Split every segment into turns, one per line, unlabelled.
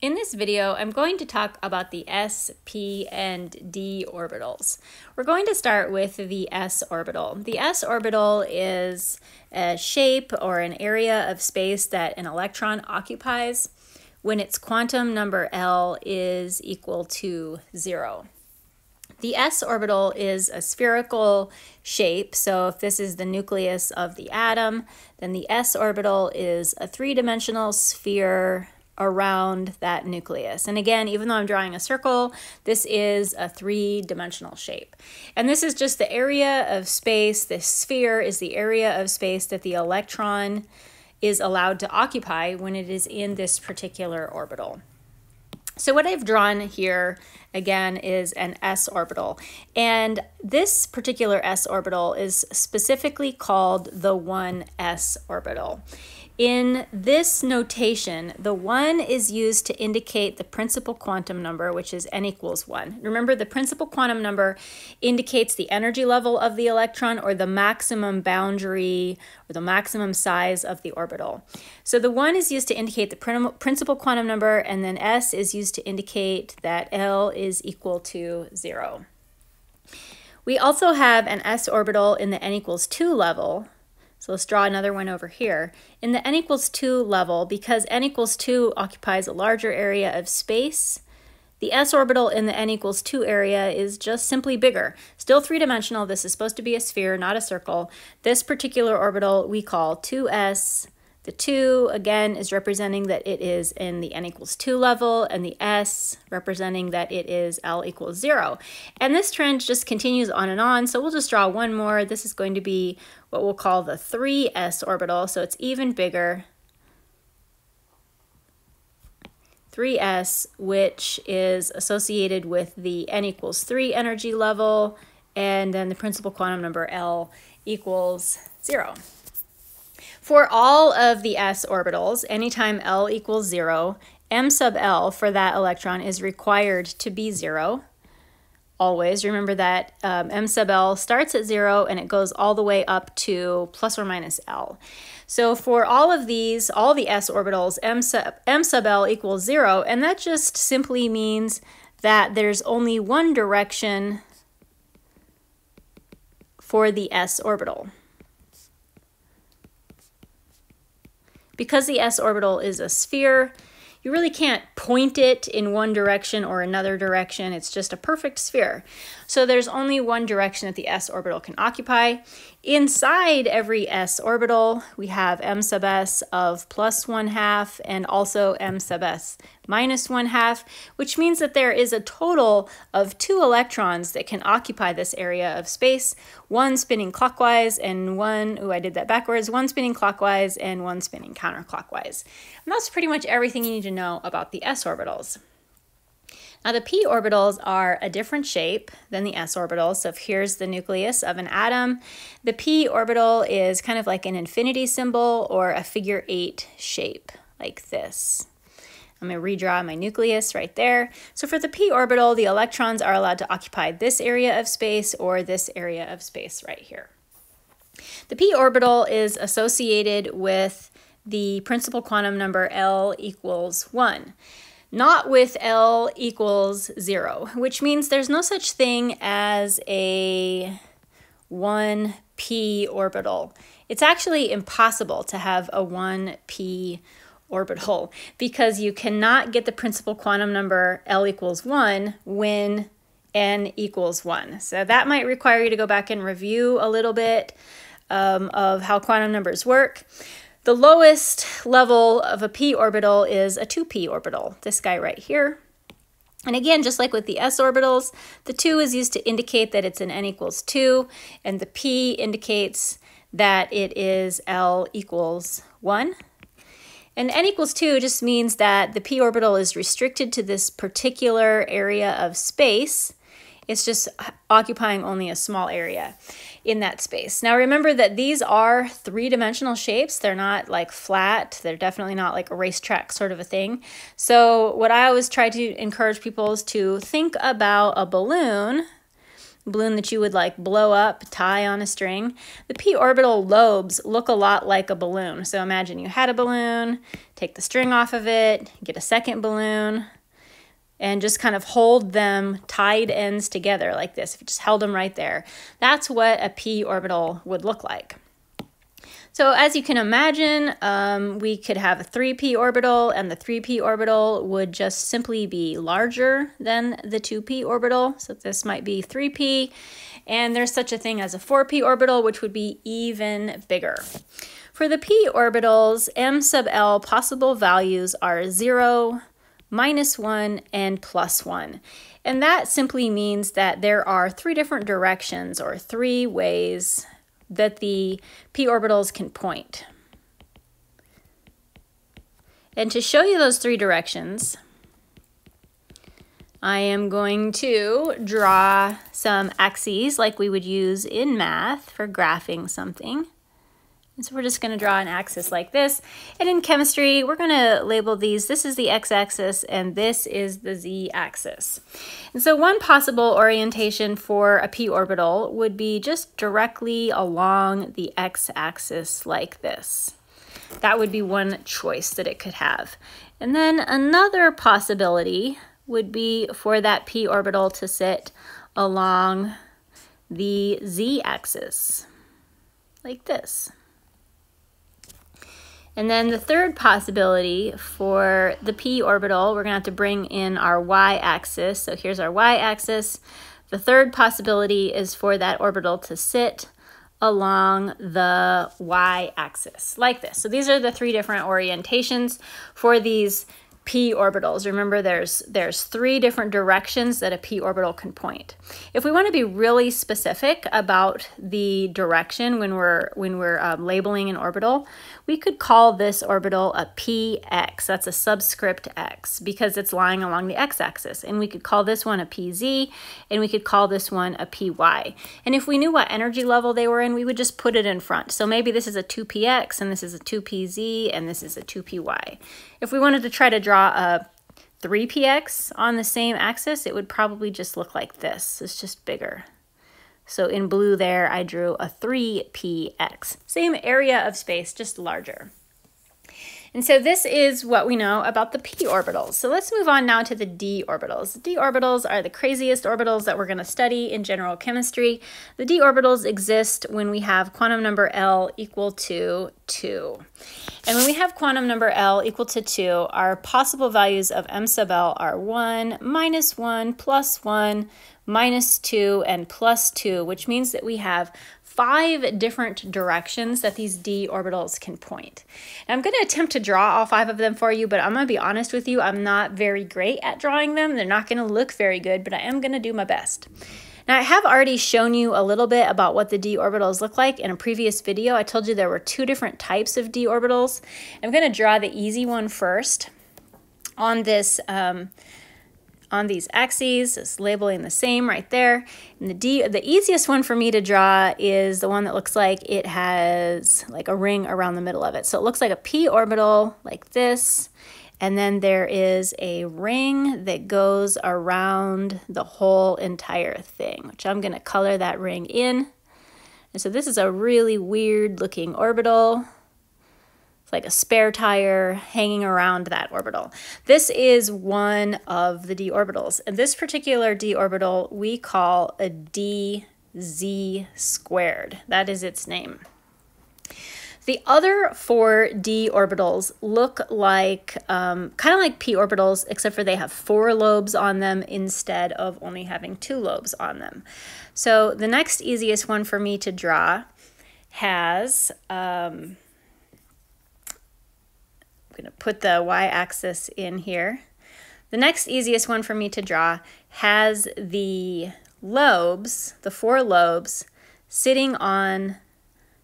In this video, I'm going to talk about the s, p, and d orbitals. We're going to start with the s orbital. The s orbital is a shape or an area of space that an electron occupies when its quantum number L is equal to zero. The s orbital is a spherical shape, so if this is the nucleus of the atom, then the s orbital is a three-dimensional sphere around that nucleus. And again, even though I'm drawing a circle, this is a three-dimensional shape. And this is just the area of space, this sphere is the area of space that the electron is allowed to occupy when it is in this particular orbital. So what I've drawn here again is an s orbital and this particular s orbital is specifically called the 1s orbital. In this notation, the 1 is used to indicate the principal quantum number, which is n equals 1. Remember, the principal quantum number indicates the energy level of the electron or the maximum boundary or the maximum size of the orbital. So the 1 is used to indicate the principal quantum number, and then s is used to indicate that L is equal to 0. We also have an s orbital in the n equals 2 level, so let's draw another one over here. In the n equals 2 level, because n equals 2 occupies a larger area of space, the s orbital in the n equals 2 area is just simply bigger. Still three-dimensional, this is supposed to be a sphere, not a circle. This particular orbital we call 2s the 2, again, is representing that it is in the n equals 2 level, and the s representing that it is L equals 0. And this trend just continues on and on, so we'll just draw one more. This is going to be what we'll call the 3s orbital, so it's even bigger. 3s, which is associated with the n equals 3 energy level, and then the principal quantum number L equals 0. For all of the s orbitals, anytime L equals 0, m sub L for that electron is required to be 0. Always remember that um, m sub L starts at 0 and it goes all the way up to plus or minus L. So for all of these, all the s orbitals, m sub, m sub L equals 0, and that just simply means that there's only one direction for the s orbital. Because the s orbital is a sphere, you really can't point it in one direction or another direction. It's just a perfect sphere. So there's only one direction that the s orbital can occupy. Inside every s orbital, we have m sub s of plus 1 half and also m sub s minus 1 half, which means that there is a total of two electrons that can occupy this area of space, one spinning clockwise and one, oh, I did that backwards, one spinning clockwise and one spinning counterclockwise. And that's pretty much everything you need to know about the s orbitals. Now the p orbitals are a different shape than the s orbitals. So if here's the nucleus of an atom, the p orbital is kind of like an infinity symbol or a figure eight shape like this. I'm going to redraw my nucleus right there. So for the p orbital, the electrons are allowed to occupy this area of space or this area of space right here. The p orbital is associated with the principal quantum number L equals 1 not with L equals zero, which means there's no such thing as a 1p orbital. It's actually impossible to have a 1p orbital because you cannot get the principal quantum number L equals 1 when n equals 1. So that might require you to go back and review a little bit um, of how quantum numbers work. The lowest level of a p orbital is a 2p orbital, this guy right here. And again, just like with the s orbitals, the 2 is used to indicate that it's an n equals 2, and the p indicates that it is L equals 1. And n equals 2 just means that the p orbital is restricted to this particular area of space. It's just occupying only a small area in that space. Now remember that these are three-dimensional shapes. They're not like flat. They're definitely not like a racetrack sort of a thing. So what I always try to encourage people is to think about a balloon balloon that you would like blow up, tie on a string. The p orbital lobes look a lot like a balloon. So imagine you had a balloon, take the string off of it, get a second balloon, and just kind of hold them tied ends together like this. If you just held them right there, that's what a p orbital would look like. So as you can imagine, um, we could have a 3p orbital and the 3p orbital would just simply be larger than the 2p orbital. So this might be 3p and there's such a thing as a 4p orbital which would be even bigger. For the p orbitals, m sub l possible values are 0, minus 1, and plus 1. And that simply means that there are three different directions or three ways that the p orbitals can point. And to show you those three directions, I am going to draw some axes like we would use in math for graphing something. And so we're just going to draw an axis like this. And in chemistry, we're going to label these. This is the x-axis and this is the z-axis. And so one possible orientation for a p orbital would be just directly along the x-axis like this. That would be one choice that it could have. And then another possibility would be for that p orbital to sit along the z-axis like this. And then the third possibility for the p orbital, we're going to have to bring in our y-axis. So here's our y-axis. The third possibility is for that orbital to sit along the y-axis, like this. So these are the three different orientations for these p orbitals. Remember there's there's three different directions that a p orbital can point. If we want to be really specific about the direction when we're when we're um, labeling an orbital, we could call this orbital a px. That's a subscript x because it's lying along the x-axis. And we could call this one a pz and we could call this one a py. And if we knew what energy level they were in, we would just put it in front. So maybe this is a 2px and this is a 2pz and this is a 2py. If we wanted to try to draw a 3px on the same axis, it would probably just look like this. It's just bigger. So in blue there, I drew a 3px. Same area of space, just larger. And so this is what we know about the p orbitals. So let's move on now to the d orbitals. d orbitals are the craziest orbitals that we're going to study in general chemistry. The d orbitals exist when we have quantum number L equal to 2. And when we have quantum number L equal to 2, our possible values of m sub L are 1, minus 1, plus 1, minus 2, and plus 2, which means that we have five different directions that these d orbitals can point. And I'm going to attempt to draw all five of them for you, but I'm going to be honest with you, I'm not very great at drawing them. They're not going to look very good, but I am going to do my best. Now I have already shown you a little bit about what the d orbitals look like in a previous video. I told you there were two different types of d orbitals. I'm going to draw the easy one first on this um, on these axes. It's labeling the same right there. And the D, the easiest one for me to draw is the one that looks like it has like a ring around the middle of it. So it looks like a p orbital like this. And then there is a ring that goes around the whole entire thing, which I'm going to color that ring in. And so this is a really weird looking orbital. Like a spare tire hanging around that orbital. This is one of the d orbitals. And this particular d orbital we call a dz squared. That is its name. The other four d orbitals look like, um, kind of like p orbitals, except for they have four lobes on them instead of only having two lobes on them. So the next easiest one for me to draw has, um, going to put the y-axis in here. The next easiest one for me to draw has the lobes, the four lobes, sitting on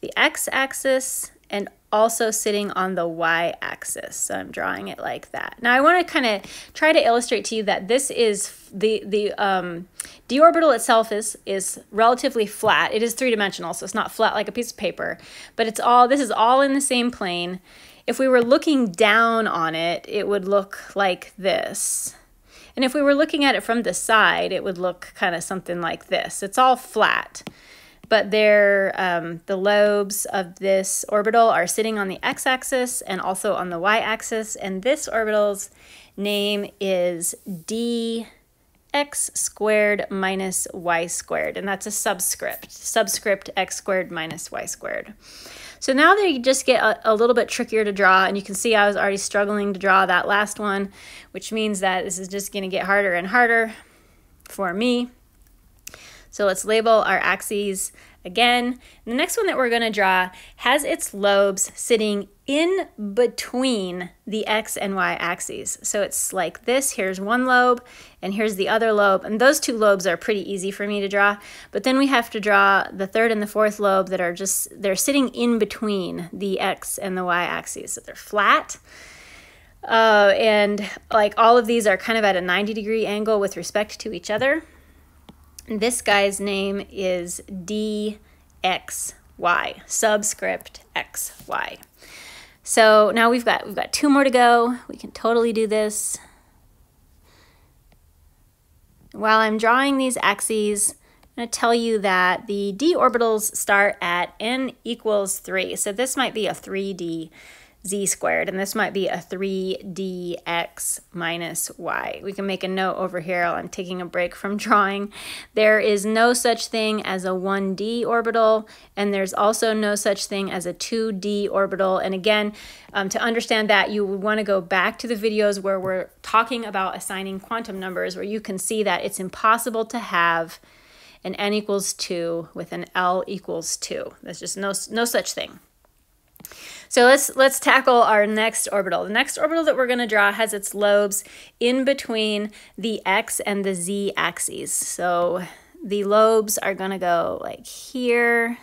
the x-axis and also sitting on the y-axis. So I'm drawing it like that. Now I want to kind of try to illustrate to you that this is the the um, d orbital itself is is relatively flat. It is three dimensional, so it's not flat like a piece of paper, but it's all this is all in the same plane. If we were looking down on it, it would look like this. And if we were looking at it from the side, it would look kind of something like this. It's all flat but they're, um, the lobes of this orbital are sitting on the x-axis and also on the y-axis, and this orbital's name is dx squared minus y squared, and that's a subscript, subscript x squared minus y squared. So now they just get a, a, little bit trickier to draw, and you can see I was already struggling to draw that last one, which means that this is just going to get harder and harder for me. So let's label our axes again. The next one that we're going to draw has its lobes sitting in between the x and y axes. So it's like this. Here's one lobe and here's the other lobe. And those two lobes are pretty easy for me to draw. But then we have to draw the third and the fourth lobe that are just, they're sitting in between the x and the y axes. So they're flat. Uh, and like all of these are kind of at a 90 degree angle with respect to each other. This guy's name is DXY, subscript XY. So now we've got we've got two more to go. We can totally do this. While I'm drawing these axes, I'm going to tell you that the d orbitals start at n equals 3. So this might be a 3d z squared, and this might be a 3dx minus y. We can make a note over here I'm taking a break from drawing. There is no such thing as a 1d orbital, and there's also no such thing as a 2d orbital. And again, um, to understand that, you would want to go back to the videos where we're talking about assigning quantum numbers, where you can see that it's impossible to have an n equals 2 with an l equals 2. There's just no, no such thing. So let's let's tackle our next orbital. The next orbital that we're going to draw has its lobes in between the x and the z axes. So the lobes are going to go like here.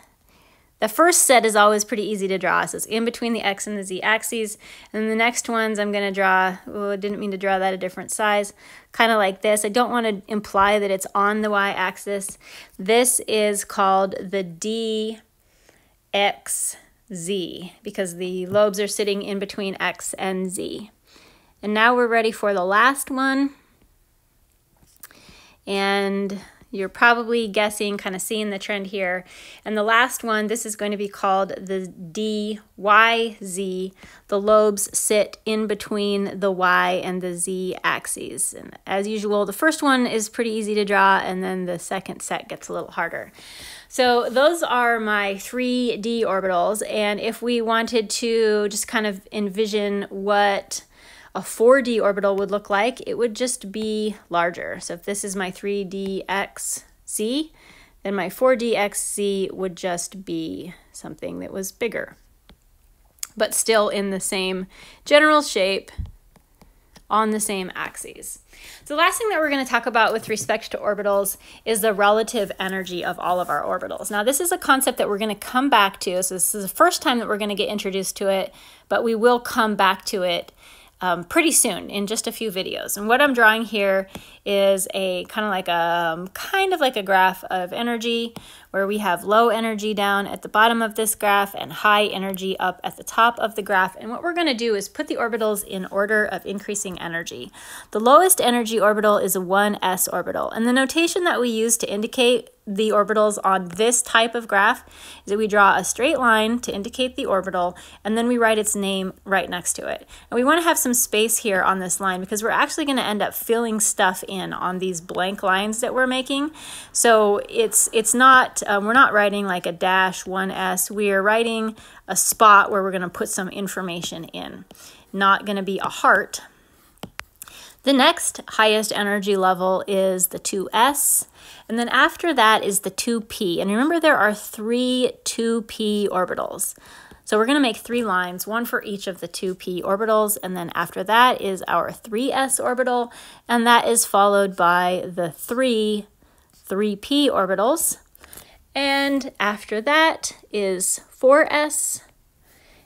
The first set is always pretty easy to draw, so it's in between the x and the z axes. And the next ones I'm going to draw, oh, I didn't mean to draw that a different size, kind of like this. I don't want to imply that it's on the y-axis. This is called the dx Z because the lobes are sitting in between X and Z. And now we're ready for the last one. And you're probably guessing, kind of seeing the trend here. And the last one, this is going to be called the DYZ. The lobes sit in between the Y and the Z axes. And as usual, the first one is pretty easy to draw, and then the second set gets a little harder. So those are my 3D orbitals. And if we wanted to just kind of envision what a 4D orbital would look like, it would just be larger. So if this is my 3DXZ, then my 4DXZ would just be something that was bigger, but still in the same general shape on the same axes. The last thing that we're going to talk about with respect to orbitals is the relative energy of all of our orbitals. Now this is a concept that we're going to come back to. So this is the first time that we're going to get introduced to it, but we will come back to it um, pretty soon in just a few videos. And what I'm drawing here is a kind of like a um, kind of like a graph of energy where we have low energy down at the bottom of this graph and high energy up at the top of the graph. And what we're going to do is put the orbitals in order of increasing energy. The lowest energy orbital is a 1s orbital. And the notation that we use to indicate the orbitals on this type of graph is that we draw a straight line to indicate the orbital and then we write its name right next to it. And we want to have some space here on this line because we're actually going to end up filling stuff in on these blank lines that we're making. So it's it's not um, we're not writing like a dash 1s. We are writing a spot where we're going to put some information in. Not going to be a heart. The next highest energy level is the 2s. And then after that is the 2p. And remember there are three 2p orbitals. So we're going to make three lines, one for each of the 2p orbitals, and then after that is our 3s orbital, and that is followed by the three 3p orbitals. And after that is 4s,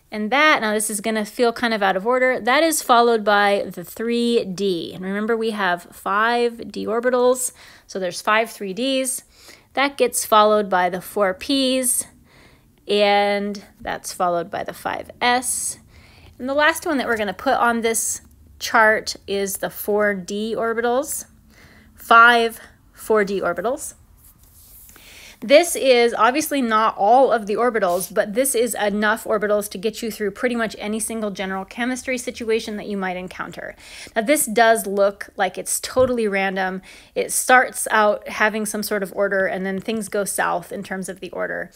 and that, now this is going to feel kind of out of order, that is followed by the 3d. And remember we have five d orbitals, so there's five 3ds. That gets followed by the 4p's, and that's followed by the 5s. And the last one that we're going to put on this chart is the 4d orbitals, five 4d orbitals. This is obviously not all of the orbitals, but this is enough orbitals to get you through pretty much any single general chemistry situation that you might encounter. Now this does look like it's totally random. It starts out having some sort of order and then things go south in terms of the order.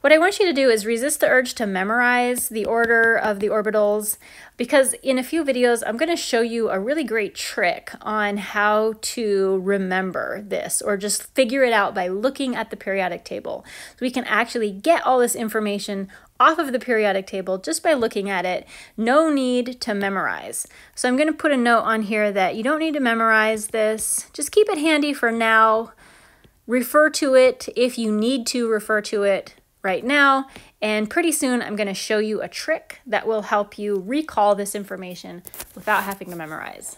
What I want you to do is resist the urge to memorize the order of the orbitals because in a few videos, I'm going to show you a really great trick on how to remember this or just figure it out by looking at the periodic table. So we can actually get all this information off of the periodic table just by looking at it. No need to memorize. So I'm going to put a note on here that you don't need to memorize this. Just keep it handy for now. Refer to it if you need to refer to it right now. And pretty soon I'm going to show you a trick that will help you recall this information without having to memorize.